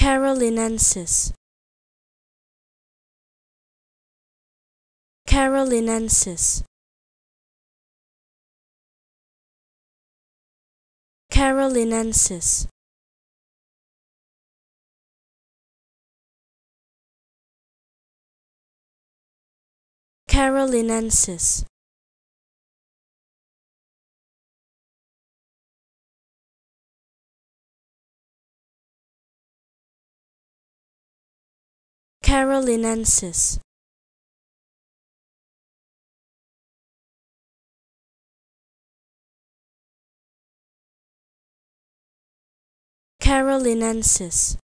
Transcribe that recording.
Carolinensis. Carolinensis. Carolinensis. Carolinensis Carolinensis. Carolinensis